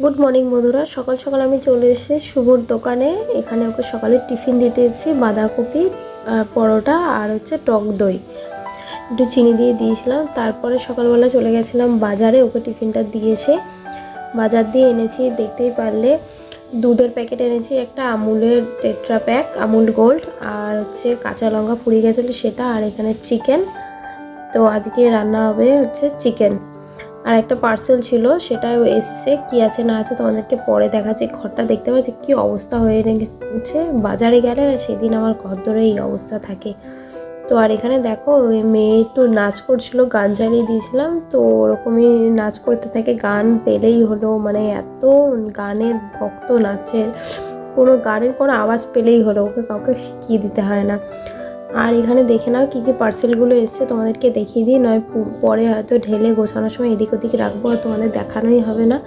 Good morning বন্ধুরা। সকাল সকাল আমি চলে এসেছি শুভর দোকানে। এখানে ওকে সকালে টিফিন দিতে এসেছি, বাঁধাকপি পরোটা আর হচ্ছে টক দই। একটু চিনি দিয়ে দিয়েছিলাম। তারপরে সকালবেলা চলে গেছিলাম বাজারে, ওকে টিফিনটা দিয়েছে বাজার দিয়ে এনেছি। দেখতেই পারলে দুধের প্যাকেট এনেছি, একটা আমুলের টেট্রা প্যাক, আমুল গোল্ড, আর হচ্ছে কাঁচা লঙ্কা ফুরিয়ে গেছিল সেটা, আর এখানে চিকেন। তো আজকে রান্না হবে হচ্ছে চিকেন। আর একটা পার্সেল ছিল, সেটাও এসছে। কি আছে না আছে তোমাদেরকে পরে দেখাচ্ছি। ঘরটা দেখতে পাচ্ছি, কি অবস্থা হয়ে গেছে। বাজারে গেলে না সেদিন আমার ঘর ধরে এই অবস্থা থাকে। তো আর এখানে দেখো, ওই মেয়ে একটু নাচ করছিল, গান চালিয়ে দিয়েছিলাম। তো ওরকমই নাচ করতে থাকে, গান পেলেই হলো। মানে এত গানের ভক্ত নাচের, কোনো গানের কোনো আওয়াজ পেলেই হলো। ওকে কাউকে শিখিয়ে দিতে হয় না। আর এখানে দেখে নাও কী কী পার্সেলগুলো এসছে, তোমাদেরকে দেখিয়ে দিই, নয় পরে হয়তো ঢেলে গোছানোর সময় এদিক ওদিক রাখব আর তোমাদের দেখানোই হবে না।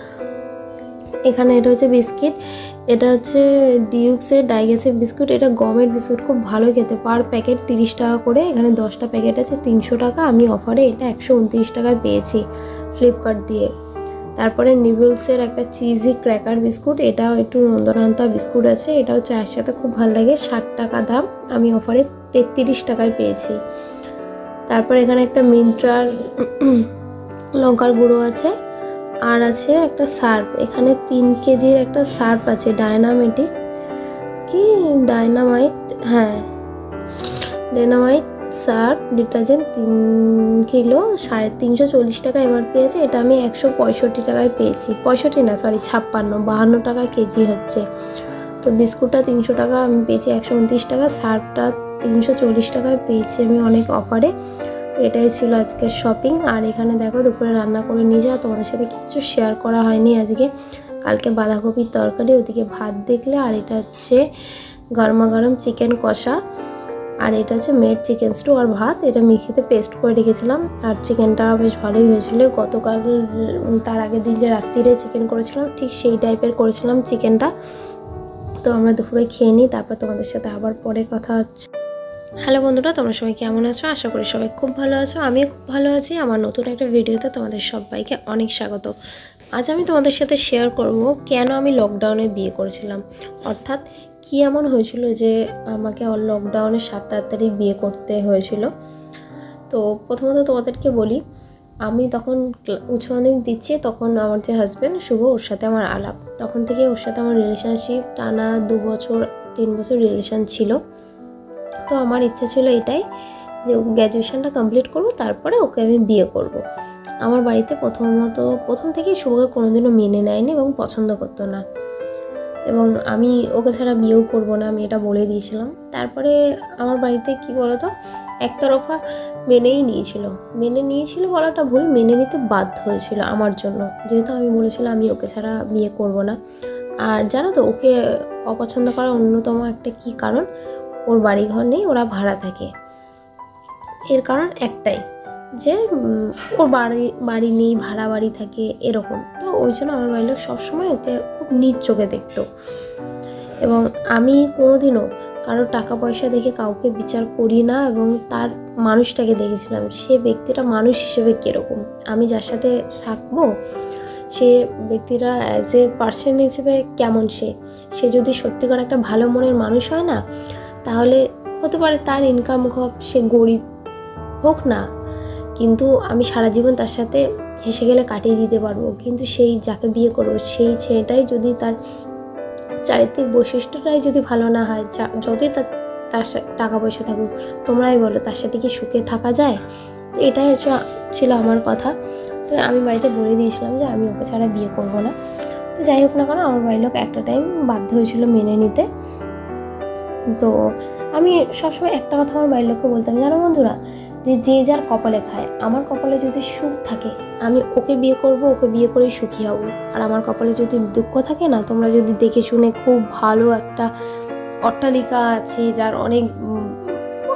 এখানে এটা হচ্ছে বিস্কিট, এটা হচ্ছে ডিউক্সের ডাইগেসের বিস্কুট, এটা গমের বিস্কুট, খুব ভালো খেতে। পার প্যাকেট তিরিশ টাকা করে, এখানে দশটা প্যাকেট আছে, তিনশো টাকা, আমি অফারে এটা একশো উনত্রিশ টাকায় পেয়েছি ফ্লিপকার্ট দিয়ে। তারপরে নিবেলসের একটা চিজি ক্র্যাকার বিস্কুট, এটাও একটু নন্দনান্তা বিস্কুট আছে, এটাও চায়ের সাথে খুব ভালো লাগে, ষাট টাকা দাম, আমি অফারে তেত্রিশ টাকায় পেয়েছি। তারপর এখানে একটা মিন্ট্রার লঙ্কার গুঁড়ো আছে, আর আছে একটা সার্প এখানে তিন কেজির একটা সার্প আছে, ডায়নামেটিক। কি? ডায়নামাইট? হ্যাঁ। ডায়নামাইট, সার্ফ, ডিটারজেন্ট তিন কিলো, সাড়ে তিনশো চল্লিশ টাকা এমআরপি আছে। এটা আমি একশো পঁয়ষট্টি টাকায় পেয়েছি। পঁয়ষট্টি না সরি ছাপ্পান্ন, বাহান্ন টাকা কেজি হচ্ছে। তো বিস্কুটটা তিনশো টাকা আমি পেয়েছি, একশো উনত্রিশ টাকা, সার্ফটা তিনশো চল্লিশ টাকায় পেয়েছি আমি অনেক অফারে। এটাই ছিল আজকে শপিং আর এখানে দেখো, দুপুরে রান্না করে নিয়ে যাওয়া। তোমাদের সাথে কিচ্ছু শেয়ার করা হয়নি আজকে। কালকে বাঁধাকপির তরকারি, ওদিকে ভাত দেখলে। আর এটা হচ্ছে গরমা গরম চিকেন কষা। আর এটা হচ্ছে মেড চিকেন স্টু আর ভাত। এটা মিখিতে পেস্ট করে রেখেছিলাম। আর চিকেনটা বেশ ভালোই হয়েছিল। গতকাল তার আগের দিন যে রাত্রিরে চিকেন করেছিলাম, ঠিক সেই টাইপের করেছিলাম চিকেনটা তো আমরা দুপুরে খেয়ে নিই, তারপর তোমাদের সাথে আবার পরে কথা হচ্ছে। হ্যালো বন্ধুরা, তোমরা সবাই কেমন আছো? আশা করি সবাই খুব ভালো আছো। আমিও খুব ভালো আছি। আমার নতুন একটা ভিডিওতে তোমাদের সবাইকে অনেক স্বাগত। আজ আমি তোমাদের সাথে শেয়ার করব কেন আমি লকডাউনে বিয়ে করেছিলাম। অর্থাৎ কি এমন হয়েছিল যে আমাকে লকডাউনে সাত তাড়াতাড়ি বিয়ে করতে হয়েছিল? তো প্রথমত তোমাদেরকে বলি, আমি তখন উচ্চ মাধ্যমিক দিচ্ছি তখন আমার যে হাজব্যান্ড শুভ, ওর সাথে আমার আলাপ। তখন থেকে ওর সাথে আমার রিলেশনশিপ টানা দু বছর, তিন বছর রিলেশন ছিল। তো আমার ইচ্ছে ছিল এটাই যে গ্র্যাজুয়েশানটা কমপ্লিট করব, তারপরে ওকে আমি বিয়ে করব। আমার বাড়িতে প্রথমত, প্রথম থেকেই শুভকে কোনোদিনও মেনে নেয়নি এবং পছন্দ করতো না। এবং আমি ওকে ছাড়া বিয়েও করব না, আমি এটা বলে দিয়েছিলাম। তারপরে আমার বাড়িতে কি বলতো, একতরফা মেনেই নিয়েছিল। মেনে নিয়েছিল বলাটা ভুল, মেনে নিতে বাধ্য হয়েছিল আমার জন্য। যেহেতু আমি বলেছিলাম আমি ওকে ছাড়া বিয়ে করব না। আর জানো তো, ওকে অপছন্দ করার অন্যতম একটা কি কারণ? ওর বাড়ি ঘর নেই, ওরা ভাড়া থাকে। এর কারণ একটাই, যে ওর বাড়ি বাড়ি নেই, ভাড়া বাড়ি থাকে, এরকম। তো ওই জন্য আমার বাড়ির লোক সবসময় ওকে খুব নিজ চোখে দেখতো। এবং আমি কোনোদিনও কারও টাকা পয়সা দেখে কাউকে বিচার করি না এবং তার মানুষটাকে দেখেছিলাম। সে ব্যক্তিটা মানুষ হিসেবে কীরকম? আমি যার সাথে থাকব, সে ব্যক্তিরা অ্যাজ এ পার্সন হিসেবে কেমন সে? সে যদি সত্যিকার একটা ভালো মনের মানুষ হয় না তাহলে হতে পারে তার ইনকাম ঘপ সে গরিব হোক না, কিন্তু আমি সারা জীবন তার সাথে হেসে গেলে কাটিয়ে দিতে পারব। কিন্তু সেই যাকে বিয়ে করব, সেই ছেলেটাই যদি তার চারিত্রিক বৈশিষ্ট্যটাই যদি ভালো না হয় যতই তার তার সাথে টাকা পয়সা থাকুক, তোমরাই বলো তার সাথে কি সুখে থাকা যায়? তো এটাই হচ্ছে, ছিল আমার কথা। তো আমি বাড়িতে বলে দিয়েছিলাম যে আমি ওকে ছাড়া বিয়ে করব না। তো যাই হোক না কেন, আমার বাড়ির লোক একটা টাইম বাধ্য হয়েছিল মেনে নিতে। তো আমি সবসময় একটা কথা আমার বাড়ির লোককে বলতাম, জানো বন্ধুরা, যে যে যার কপালে খায়, আমার কপালে যদি সুখ থাকে, আমি ওকে বিয়ে করব, ওকে বিয়ে করেই সুখী হব। আর আমার কপালে যদি দুঃখ থাকে না, তোমরা যদি দেখে শুনে খুব ভালো একটা অট্টালিকা আছে, যার অনেক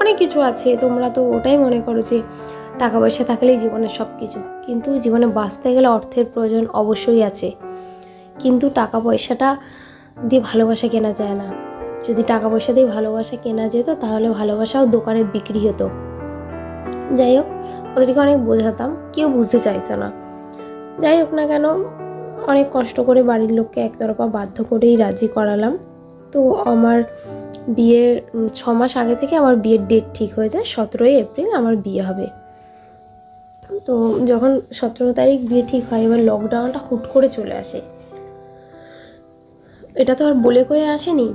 অনেক কিছু আছে, তোমরা তো ওটাই মনে করো যে, টাকা পয়সা থাকলেই জীবনের সব কিছু কিন্তু জীবনে বাঁচতে গেলে অর্থের প্রয়োজন অবশ্যই আছে। কিন্তু টাকা পয়সাটা দিয়ে ভালোবাসা কেনা যায় না। যদি টাকা পয়সা দিয়ে ভালোবাসা কেনা যেত, তাহলে ভালোবাসাও দোকানে বিক্রি হতো। যাই হোক, ওদেরকে অনেক বোঝাতাম, কেউ বুঝতে চাইতো না। যাই হোক না কেন, অনেক কষ্ট করে বাড়ির লোককে একতরফা বাধ্য করেই রাজি করালাম। তো আমার বিয়ের ছ মাস আগে থেকে আমার বিয়ের ডেট ঠিক হয়ে যায়, সতেরোই এপ্রিল আমার বিয়ে হবে। তো যখন সতেরো তারিখ বিয়ে ঠিক হয়, এবার লকডাউনটা হুট করে চলে আসে। এটা তো আর বলে কয়ে আসেনি।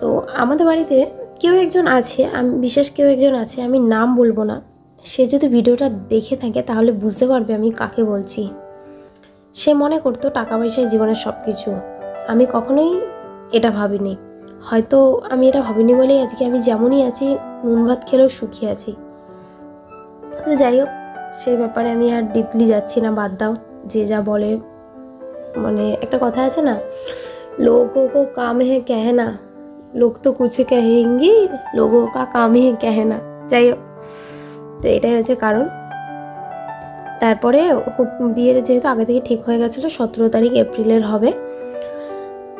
তো আমাদের বাড়িতে কেউ একজন আছে, আমি বিশেষ কেউ একজন আছে, আমি নাম বলব না। সে যদি ভিডিওটা দেখে থাকে তাহলে বুঝতে পারবে আমি কাকে বলছি। সে মনে করতো টাকা পয়সায় জীবনের সব কিছু আমি কখনোই এটা ভাবিনি। হয়তো আমি এটা ভাবিনি বলেই আজকে আমি যেমনই আছি, নুন ভাত খেলেও সুখী আছি। তো যাই হোক, সেই ব্যাপারে আমি আর ডিপলি যাচ্ছি না, বাদ দাও, যে যা বলে। মানে একটা কথা আছে না লোক ও কাম হে কেহে না। লোক তো কুছে কেহেঙ্গি লোগো কা কামে কেহে না যাই হোক তো এটাই হচ্ছে কারণ তারপরে বিয়ের যেহেতু আগে থেকে ঠিক হয়ে গেছিল সতেরো তারিখ এপ্রিলের হবে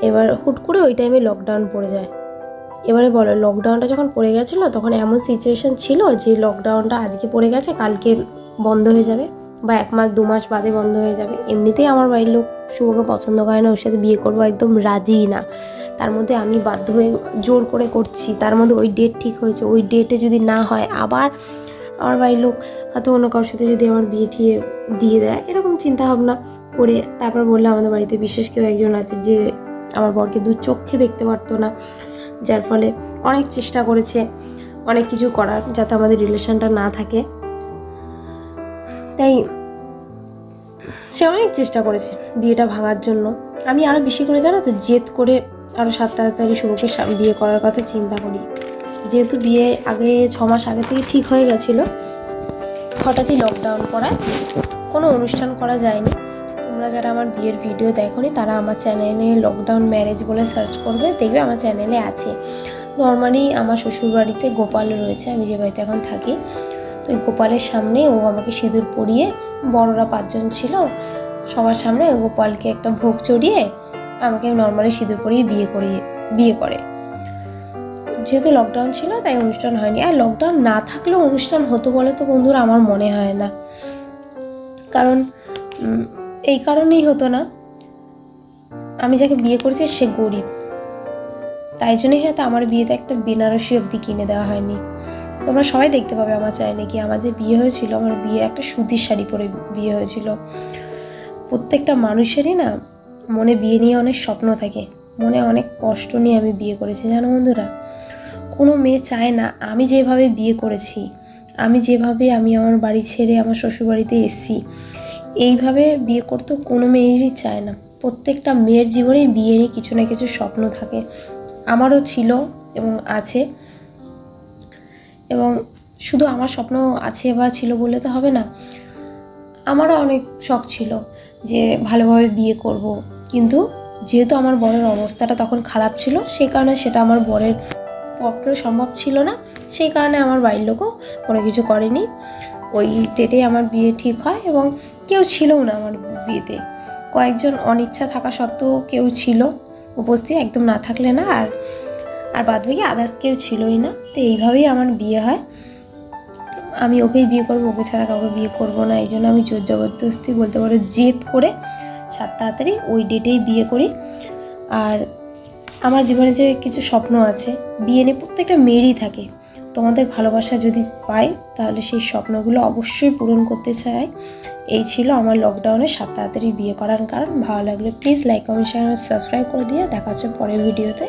এবার হুট করে ওই টাইমে লকডাউন পড়ে যায় এবারে বলো লকডাউনটা যখন পড়ে গেছিল তখন এমন সিচুয়েশান ছিল যে লকডাউনটা আজকে পড়ে গেছে কালকে বন্ধ হয়ে যাবে বা এক মাস, দু মাস বাদে বন্ধ হয়ে যাবে। এমনিতেই আমার বাড়ির লোক শুভকে পছন্দ করে না, ওর সাথে বিয়ে করব, একদম রাজিই না। তার মধ্যে আমি বাধ্য হয়ে জোর করে করছি। তার মধ্যে ওই ডেট ঠিক হয়েছে। ওই ডেটে যদি না হয়, আবার আমার বাড়ির লোক হয়তো অন্য কারোর সাথে যদি আমার বিয়ে ঠিয়ে দিয়ে দেয়, এরকম চিন্তা ভাবনা করে তারপর বললাম, আমাদের বাড়িতে বিশেষ কেউ একজন আছে যে আমার বরকে দু চোখে দেখতে পারতো না। যার ফলে অনেক চেষ্টা করেছে, অনেক কিছু করার যাতে আমাদের রিলেশনটা না থাকে। তাই সে অনেক চেষ্টা করেছে বিয়েটা ভাঙার জন্য। আমি আরও বেশি করে জানো তো জেদ করে আরও সাত তাড়াতাড়ি শুভকে বিয়ে করার কথা চিন্তা করি। যেহেতু বিয়ে আগে ছ মাস আগে থেকে ঠিক হয়ে গেছিল, হঠাৎই লকডাউন করায়, কোনো অনুষ্ঠান করা যায়নি। তোমরা যারা আমার বিয়ের ভিডিও দেখোনি, তারা আমার চ্যানেলে লকডাউন ম্যারেজ বলে সার্চ করবে, দেখবে আমার চ্যানেলে আছে। নর্মালি আমার শ্বশুরবাড়িতে গোপাল রয়েছে, আমি যে বাড়িতে এখন থাকি। তো গোপালের সামনে ও আমাকে সিঁদুর পরিয়ে, বড়রা পাঁচজন ছিল, সবার সামনে গোপালকে একটা ভোগ চড়িয়ে আমাকে নর্মালি সিঁদুর পরিয়ে বিয়ে করিয়ে বিয়ে করে। যেহেতু লকডাউন ছিল, তাই অনুষ্ঠান হয়নি। আর লকডাউন না থাকলেও অনুষ্ঠান হতো বলে তো বন্ধুরা আমার মনে হয় না। কারণ এই কারণেই হতো না। আমি যাকে বিয়ে করেছি, সে গরিব। তাই জন্যই হয়তো আমার বিয়েতে একটা বেনারসি অবধি কিনে দেওয়া হয়নি। তোমরা সবাই দেখতে পাবে আমার চ্যানেলে কি আমার যে বিয়ে হয়েছিল, আমার বিয়ে একটা সুতির শাড়ি পরে বিয়ে হয়েছিল। প্রত্যেকটা মানুষেরই না মনে বিয়ে নিয়ে অনেক স্বপ্ন থাকে। মনে অনেক কষ্ট নিয়ে আমি বিয়ে করেছি, জানো বন্ধুরা? কোনো মেয়ে চায় না, আমি যেভাবে বিয়ে করেছি, আমি যেভাবে আমি আমার বাড়ি ছেড়ে আমার শ্বশুরবাড়িতে এসেছি, এইভাবে বিয়ে করতে কোনো মেয়েরই চায় না। প্রত্যেকটা মেয়ের জীবনেই বিয়ে নিয়ে কিছু না কিছু স্বপ্ন থাকে। আমারও ছিল এবং আছে। এবং শুধু আমার স্বপ্ন আছে বা ছিল বলে তো হবে না। আমারও অনেক শখ ছিল যে ভালোভাবে বিয়ে করব। কিন্তু যেহেতু আমার বরের অবস্থাটা তখন খারাপ ছিল, সেই কারণে সেটা আমার বরের পক্ষেও সম্ভব ছিল না। সেই কারণে আমার বাড়ির লোকও কোনো কিছু করেনি। ওই ডেটেই আমার বিয়ে ঠিক হয় এবং কেউ ছিলও না আমার বিয়েতে। কয়েকজন অনিচ্ছা থাকা সত্ত্বেও কেউ ছিল, উপস্থিত একদম না থাকলে না, আর আর বাদ বাকি আদার্স কেউ ছিলই না। তো এইভাবেই আমার বিয়ে হয়। আমি ওকেই বিয়ে করব, ওকে ছাড়া কাউকে বিয়ে করব না এই জন্য আমি জোর জবরদস্তি বলতে পারো জেদ করে সাত তাড়াতাড়ি ওই ডেটেই বিয়ে করি। আর আমার জীবনে যে কিছু স্বপ্ন আছে, বিয়ে নিয়ে প্রত্যেকটা মেয়েরই থাকে। তোমাদের ভালোবাসা যদি পাই, তাহলে সেই স্বপ্নগুলো অবশ্যই পূরণ করতে চাই। এই ছিল আমার লকডাউনে সাত তাড়াতাড়ি বিয়ে করার কারণ। ভালো লাগলে please like comment share subscribe করে দিয়ে দেখা হচ্ছে পরের ভিডিওতে